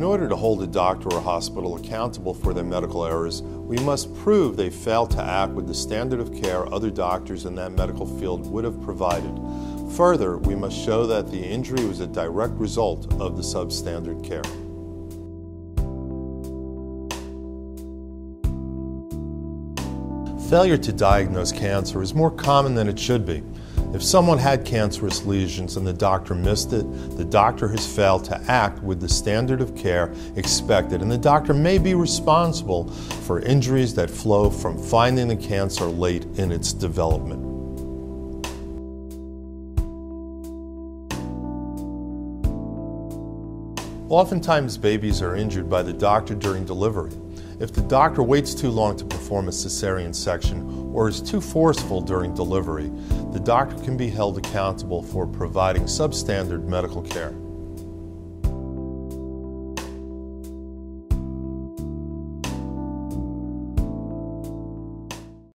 In order to hold a doctor or hospital accountable for their medical errors, we must prove they failed to act with the standard of care other doctors in that medical field would have provided. Further, we must show that the injury was a direct result of the substandard care. Failure to diagnose cancer is more common than it should be. If someone had cancerous lesions and the doctor missed it, the doctor has failed to act with the standard of care expected, and the doctor may be responsible for injuries that flow from finding the cancer late in its development. Oftentimes, babies are injured by the doctor during delivery. If the doctor waits too long to perform a cesarean section or is too forceful during delivery, the doctor can be held accountable for providing substandard medical care.